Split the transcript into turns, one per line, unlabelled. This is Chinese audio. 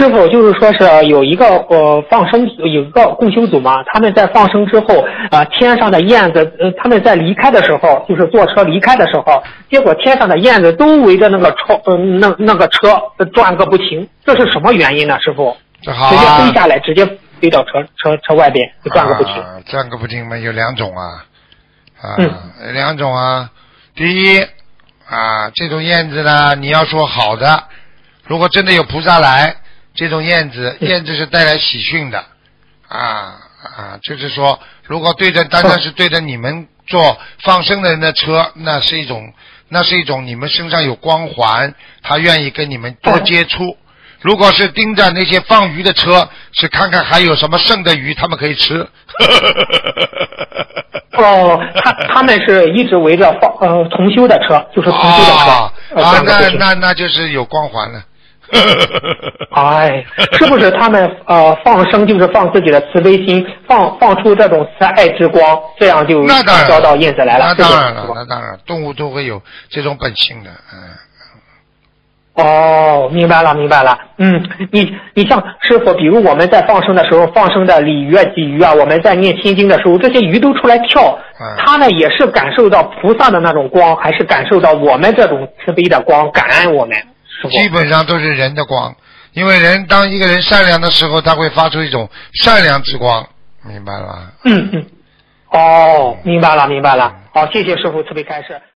师傅就是说是有一个呃放生有一个共修组嘛，他们在放生之后，呃天上的燕子，呃他们在离开的时候，就是坐车离开的时候，结果天上的燕子都围着那个车，呃那那个车呃转个不停，这是什么原因呢？师傅？
这好
直接
啊
飞，下来，直接飞到车车车外边，就转个不停。
啊，转个不停嘛，有两种啊，啊，
嗯
两种啊。第一啊，这种燕子呢，你要说好的，如果真的有菩萨来，这种燕子，
嗯
燕子是带来喜讯的，啊啊，就是说，如果对着单单是对着你们做放生的人的车，那是一种，那是一种你们身上有光环，他愿意跟你们多接触。如果是盯着那些放鱼的车，是看看还有什么剩的鱼，他们可以吃。
哦，他他们是一直围着放呃同修的车，就是同修的车，
啊
呃
啊，那。那那就是有光环了。
哎，是不是他们呃放生就是放自己的慈悲心，放放出这种慈爱之光，这样就
那当然
招到燕子来了，
那当然了那当然，动物都会有这种本性的，嗯。
哦，明白了，明白了。嗯，你你像师傅，比如我们在放生的时候，放生的鲤鱼啊、鲫鱼啊，我们在念心经的时候，这些鱼都出来跳，
嗯
它呢也是感受到菩萨的那种光，还是感受到我们这种慈悲的光，感恩我们。
基本上都是人的光，因为人当一个人善良的时候，他会发出一种善良之光，明白了吗？
嗯嗯，哦，明白了，明白了。好，谢谢师傅慈悲开示。